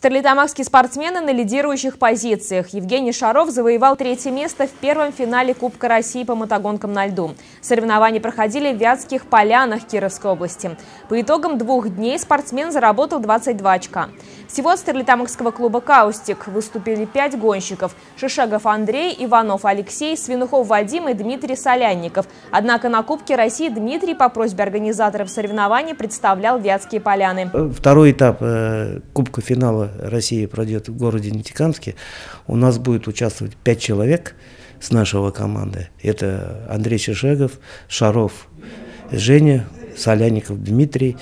Стерлитамакские спортсмены на лидирующих позициях. Евгений Шаров завоевал третье место в первом финале Кубка России по мотогонкам на льду. Соревнования проходили в Вятских полянах Кировской области. По итогам двух дней спортсмен заработал 22 очка. Всего от Стерлитамакского клуба «Каустик» выступили пять гонщиков – Шишагов Андрей, Иванов Алексей, Свинухов Вадим и Дмитрий Солянников. Однако на Кубке России Дмитрий по просьбе организаторов соревнований представлял Вятские поляны. Второй этап э, Кубка финала России пройдет в городе Нефтекамске. У нас будет участвовать пять человек с нашего команды. Это Андрей Шишегов, Шаров Женя, Соляников Дмитрий.